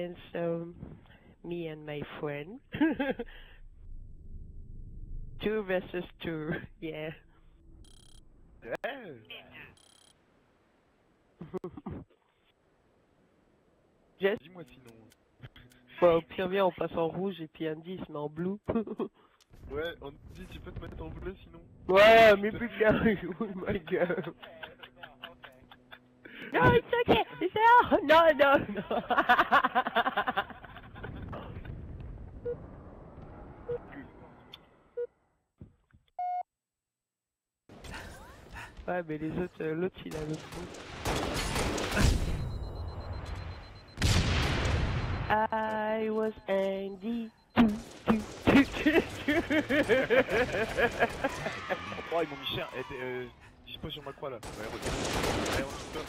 And so, me and my friend. two versus two, yeah. Just, Dis-moi sinon. bah, au pire, viens, on passe en rouge et puis se met en blue. Ouais, on dit tu peux te mettre en bleu sinon. ouais, mais putain, oh my god. No, it's okay, it's all. No, no, no. ouais, mais les autres, euh, l'autre il a le coup. I was Andy. Oh, ils m'ont mis cher. Sur ma croix là. Ouais, regarde. Ouais, on se donne.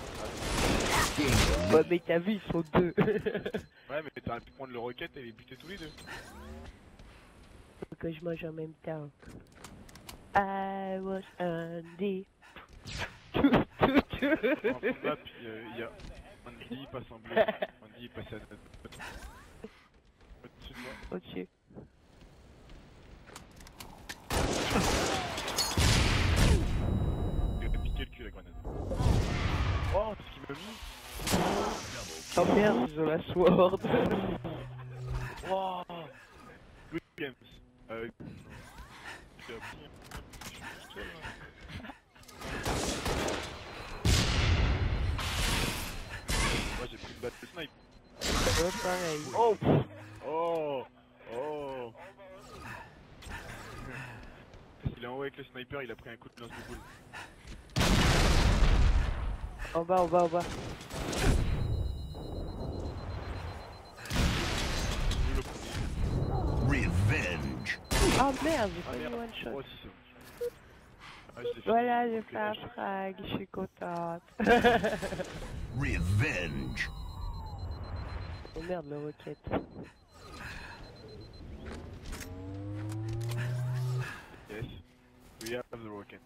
ouais, mais t'as vu, ils sont deux. Ouais, mais t'aurais pu prendre le roquette et les buter tous les deux. Faut que je mange en même temps. I was Andy. En euh, il y a Andy, il passe en bleu. Andy, il passe à notre. Au-dessus de moi. Au-dessus. Oh merde, ils ont la sword. Wow. Good games. Euh. j'ai appris. Je suis tout seul. Moi j'ai pris une batte de snipe. Ouais, pareil. Oh Oh Oh Il est en haut avec le sniper, il a pris un coup de lance de boule. En bas, en bas, en bas. Revenge. Oh merde, j'ai Ah pas merde, one shot. ah. Voilà, j'ai fait un je- frag, je suis contente. Revenge. oh merde, le roquette. Yes, we have the rocket.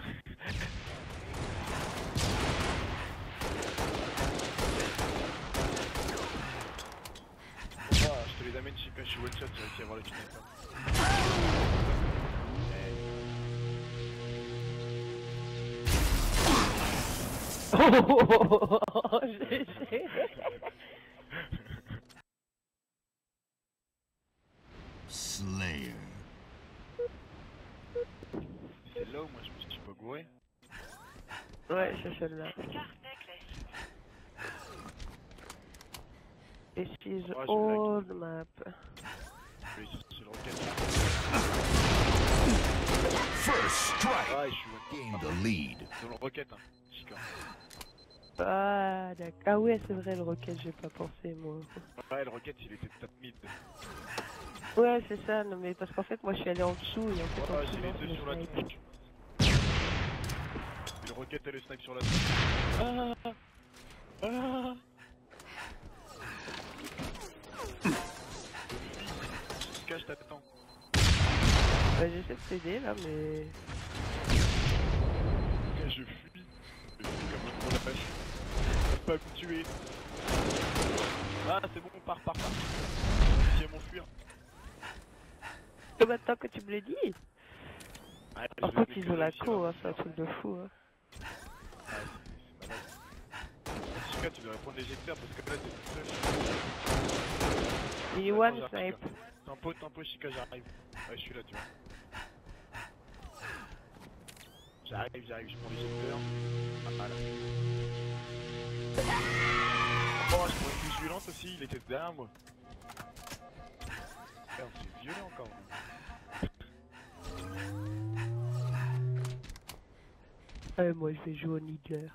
Oh, je je suis one shot, j'ai réussi à avoir le sniper. Oh, GG. Slayer. C'est là où moi je me suis pas gouré. Ouais, c'est celle-là. This is Oh, je old map. Je vais chercher le rocket. First strike. Ah, je suis one Gain the lead. Dans le rocket, hein, Chica. Ah, ouais, c'est vrai, le roquette, j'ai pas pensé, moi. Ouais, le rocket il était top mid. Ouais, c'est ça, non mais parce qu'en fait, moi, je suis allé en dessous et en fait, en Ah, dessous, j'ai les deux sur la le touche. Rocket et le snipe sur la touche. Ah Ah je t'attends. Ouais, j'essaie de t'aider, là, mais... Je fuis. Je fuis comme un. Pas me tuer. Ah, c'est bon, pars, pars, pars. Si à m'enfuir. Et maintenant que tu me l'as dit Ah, Par contre, ils ont la co, hein. hein, c'est un truc de fou, hein. Ah, c'est c'est malade. Chica, tu devrais prendre l'éjecteur parce que là, t'es tout seul. Il est one snipe. Tempo, tempo, Chica, j'arrive. Ouais, je suis là, tu vois. J'arrive, j'arrive, je prends l'éjecteur. Ah, voilà. Oh, je prends une violente aussi, il était derrière moi. Merde, c'est violent encore. Ouais, moi, je vais jouer au Niger.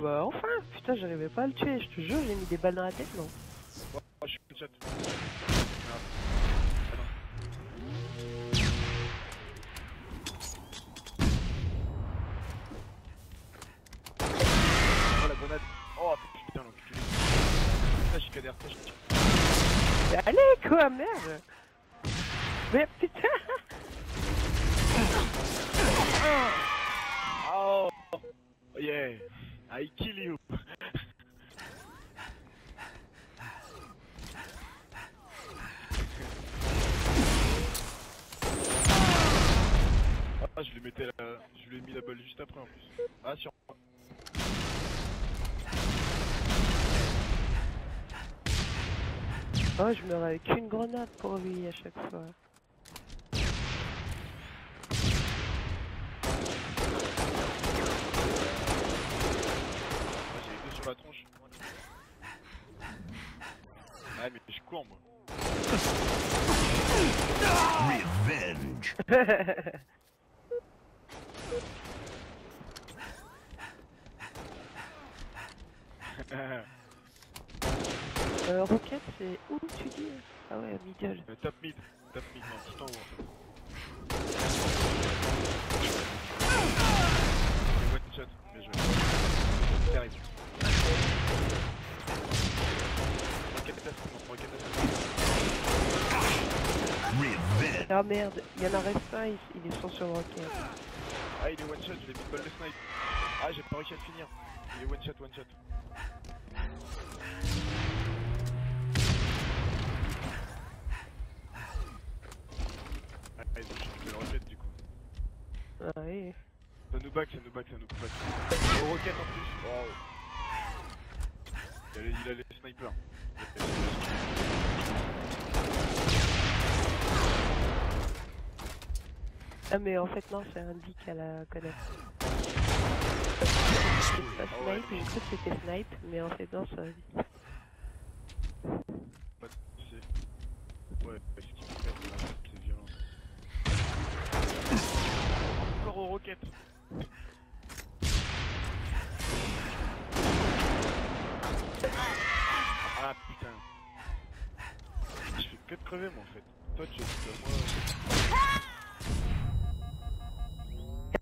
Bah, enfin Putain, j'arrivais pas à le tuer, je te jure, j'ai mis des balles dans la tête, non je lui mettais la... Je lui ai mis la balle juste après en plus. Ah, sur moi. Oh, je meurs avec une grenade pour lui à chaque fois. Ah, j'ai deux sur la tronche. Ah, mais je cours moi. Revenge. Euh, Rocket, c'est où tu dis Ah ouais, middle. Euh, Tap mid, tap mid, non, tout en haut. One shot, bien joué. Terrible. Non, rocket test. Revenge. Ah merde, il y en a reste un, il, il est sur sur Rocket. Ah, il est one shot, je l'ai mis de balle de snipe. Ah, j'ai pas réussi à le finir. Il est one shot, one shot. Ah oui. Ça nous back, ça nous back, ça nous back. Au rocket en plus. Wow. Il a les, il a les snipers. Ah mais en fait non, c'est un dick à la. C'est pas Ah ouais. snipe, j'ai cru que c'était snipe, mais en fait non, ça... Pas de c'est. Ouais, ce qu'il faut faire, c'est là, c'est violent. Encore au rocket. Ah putain. Je fais que de crever moi en fait. Toi tu es moi.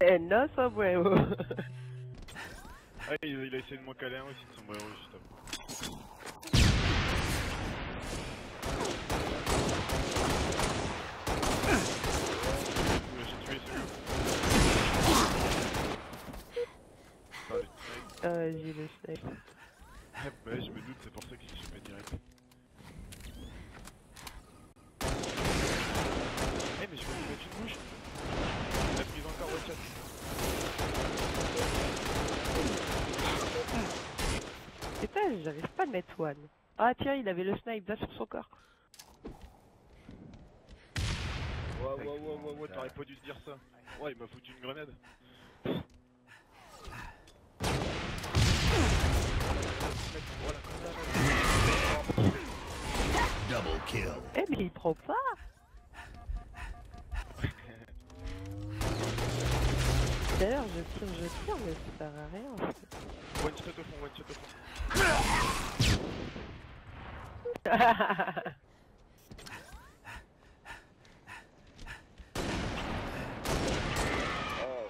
Eh non, huevo Ah il, a essayé de m'en caler un aussi de son héros juste après. Oula, j'ai tué celui-là. Ah, le snipe. Ah vas-y, le snipe. Ah, bah, je me doute, c'est pour ça que j'ai pas direct. Eh, mais je vais lui mettre une bouche. Il a pris encore one shot. Putain, j'arrive pas à le mettre one. Ah tiens, il avait le snipe, va sur son corps. Ouais, ouais, ouais, ouais, ouais, t'aurais pas dû te dire ça. Ouais, il m'a foutu une grenade. Double kill. Eh mais il prend pas D'ailleurs, je tire, je tire, mais ça sert à rien en fait. One shot au fond, one shot au fond. Oh.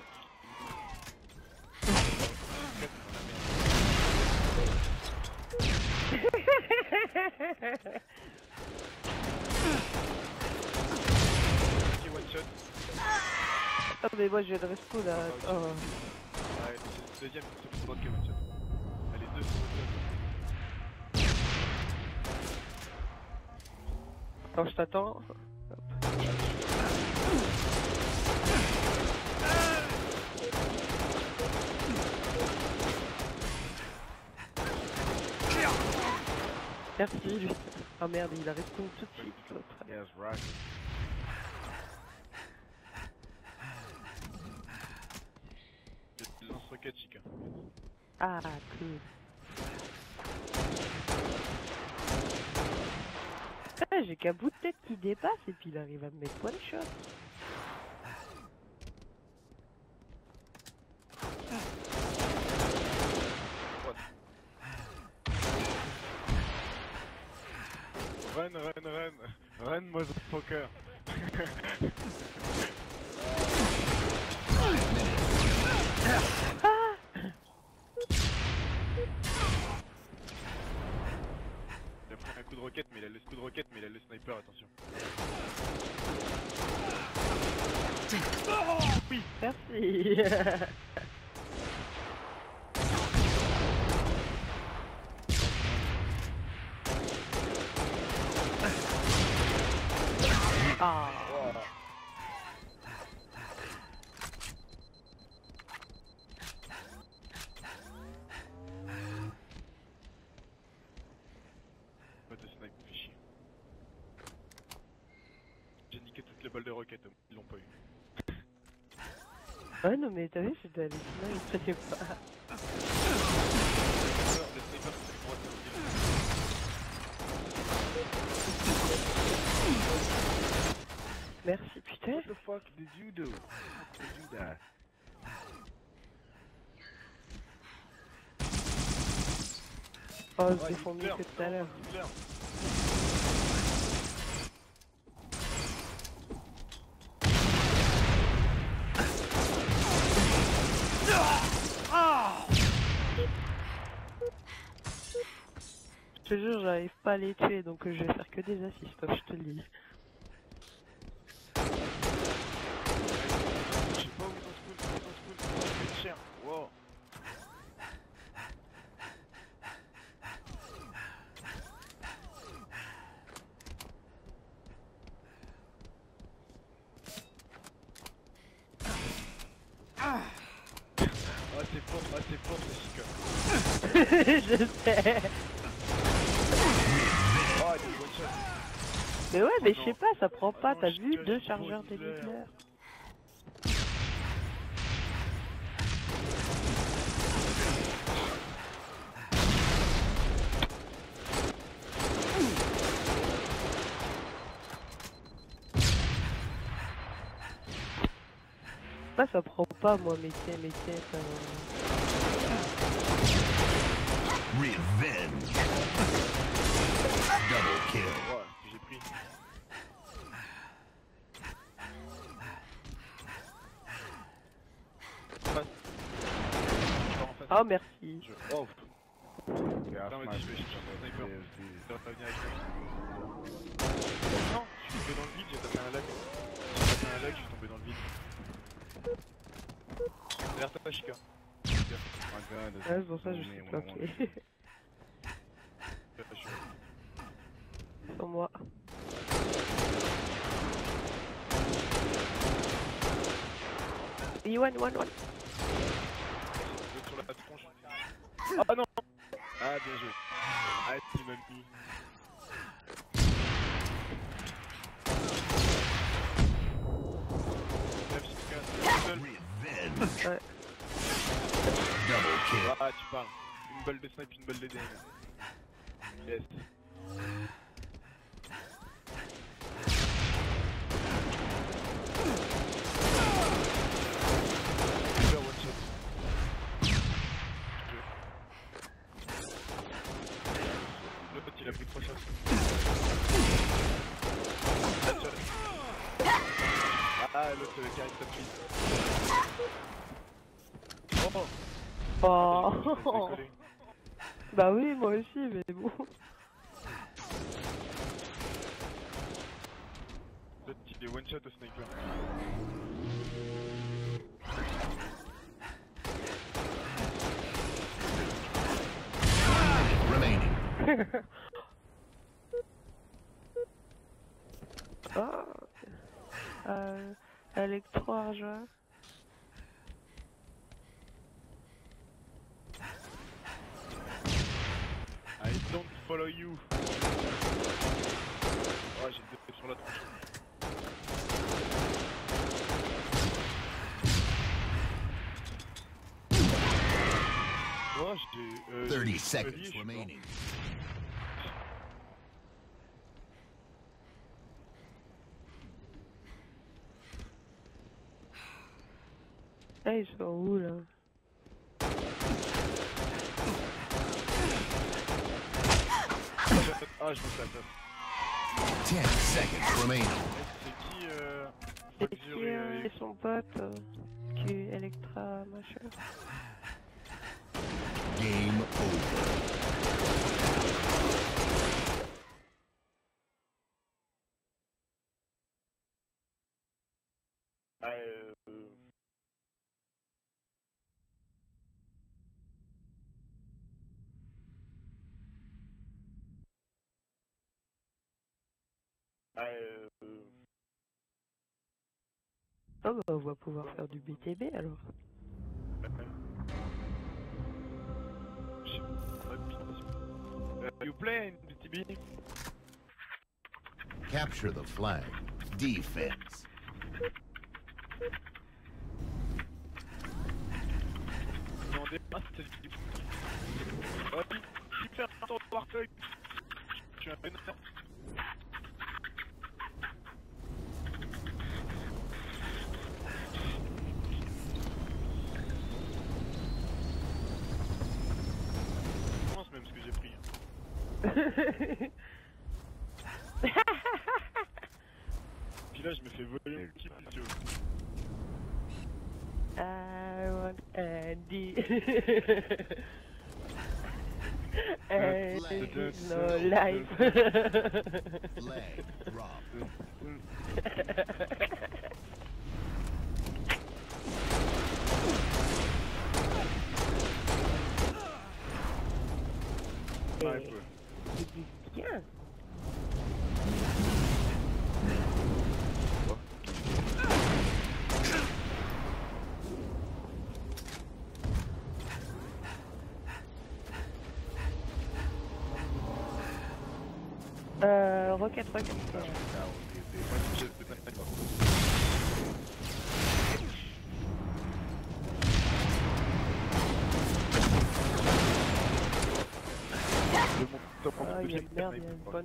Ok, one shot. Ah mais moi je viens de resto là. Oh. Ouais, c'est le deuxième, c'est le droit qui est one shot. Allez, deux sont. Attends, je t'attends. Merci lui. Oh merde, il a respawn tout de suite l'autre. Ah, cool. Ah, j'ai qu'un bout de tête qui dépasse et puis il arrive à me mettre one shot. Run, run, run. Run, motherfucker. Il a pris un coup de roquette, mais il a le coup de roquette, attention. Merci. Ah. Voilà. Pas de snipe, fais chier. J'ai niqué toutes les balles de roquettes, ils l'ont pas eu. Ouais, non, mais t'as vu, c'était hallucinant, il prenait pas. Merci, putain. What the fuck did you do? How did you die? Oh, mieux Hitler, que tout à l'heure. Te jure, j'arrive pas à les tuer, donc euh, je vais faire que des assists, je te le dis. Je sais pas où ils ont school, où ils ont school, ça va être cher. Wow. Ah c'est fort, ah c'est fort ce chica. je sais. Ah il est one shot. Mais ouais, mais je sais pas, ça prend pas, t'as vu deux chargeurs te de jure. Hitler. Pas ça prend pas moi métier métier ça. Revenge. Double kill. Ouais, j'ai pris. Passe. Oh merci. Je... Oh, Non, mais je vais- un sniper. Pas venir avec moi. Non, je suis tombé dans le vide, j'ai tapé un lag. J'ai tapé un lag, je suis tombé dans le vide. Derrière toi, Chica. Chica. My God, this Ouais, is c'est pour ça que je suis là. Sur moi. One, one, one. L'autre sur la tronche. Ah non Ah, bien joué. Ah, tu m'as mis. Ouais. Ah, tu parles. Une balle de snipe, une balle de DM. Yes. Super one shot. Le pote il a pris 3 shots. Headshot. Ah, l'autre le carré top Oh Oh. bah oui, moi aussi, mais bon. L'autre il est one shot au sniper. Remaining. Oh. Euh, électro-argent. I follow you. Oh, j'ai deux sur la tronche. Oh, j'ai. Euh, 30 seconds je remaining. Ah, ils sont où là Ah, je me fais attaque. 10 seconds remaining. C'est qui euh. C'est qui euh, et son pote euh, qui est Electra machin Game over. Ah, euh. Ah, euh. Oh bah on va pouvoir faire du BTB alors. You play in BTB? Capture the flag. Defense. Du Ouais, tu fais un tour de portefeuille. Tu es un pénal. Je pense même ce que j'ai pris. Puis là, je me fais voler mon petit pisio. I want Andy. Andy, no life. Flag drop. Sniper. C'est du bien. Euh, roquette, roquette. Ah, des- des- moi, j'ai- c'est pas- pas- pas- De mon top en Ah, il y a deuxième merde, il y a une quoi.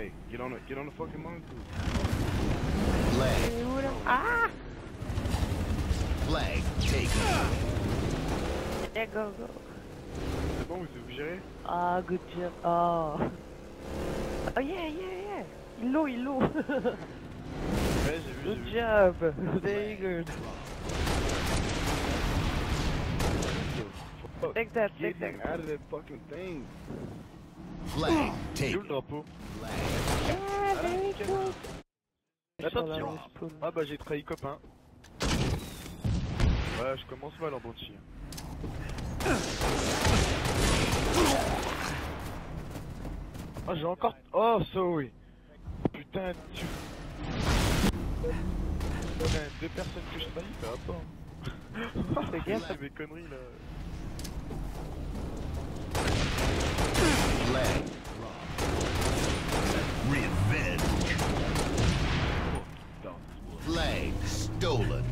Hey, get on the, get on the fucking mountain. Flag. Et où là Ah Flag taken. Yeah, go, go. C'est bon, vous vous gérez Ah, good job. Oh. Oh yeah, yeah, yeah. Ils l'ont, ils l'ont. Ouais, j'ai vu, Good vu. job. Very good. Fuck. Take that, take Getting that. out of that fucking thing. Flag où le drapeau tiens. respawn. Ah bah j'ai trahi copain. Ouais, je commence mal en banshee. Oh, j'ai encore... Oh, sorry. Putain, tu... Deux personnes que je trahis, ça va pas. Fais gaffe. Mes conneries, là. Drop. Revenge. Flag stolen.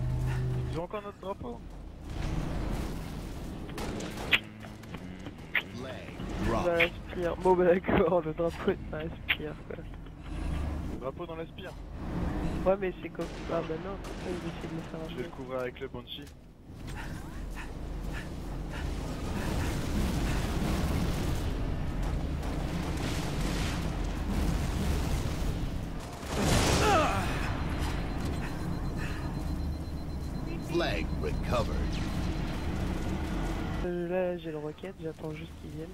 Ils ont encore notre drapeau Ça inspire. Bon, bah d'accord, le drapeau ça inspire quoi. Le drapeau dans l'aspire. Ouais, mais c'est comme. Ah, bah non, comme ça, il essaie de le faire Je vais le un couvrir avec le banshee. J'ai le roquette, j'attends juste qu'il vienne.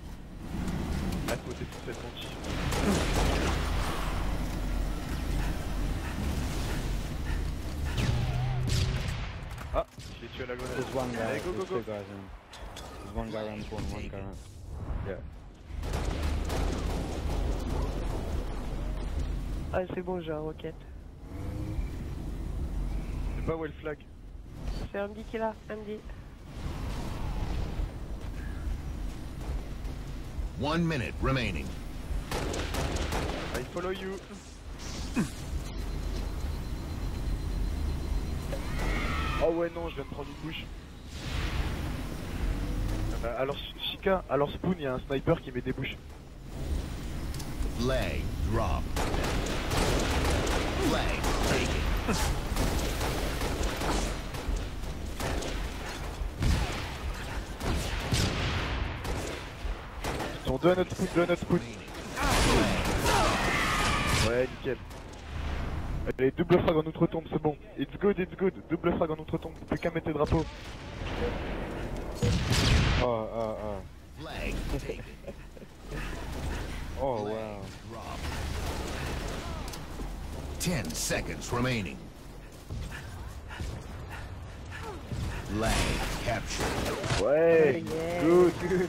À côté de cette banshee. Ah, je l'ai tué à la grenade. There's one guy. Allez, go, go, go. There's one guy the corner, one guy around. Yeah. Ah, c'est bon, j'ai un roquette. Je sais pas où est le flag? C'est Andy qui est là, Andy. One minute remaining. I follow you. Oh ouais non, je viens de prendre une bouche. Euh, alors Chica, alors Spoon, il y a un sniper qui met des bouches. Flag drop. Flag taken. À notre deux à notre. Flag Ouais, nickel. Allez, double frag en outre-tombe, c'est bon. It's good, it's good. Double frag en outre-tombe. Plus qu'à mettre tes drapeaux. Oh, oh, oh. Flag taken. Oh, wow. drop. Ten seconds remaining. Flag captured. Ouais, Yeah. good, good.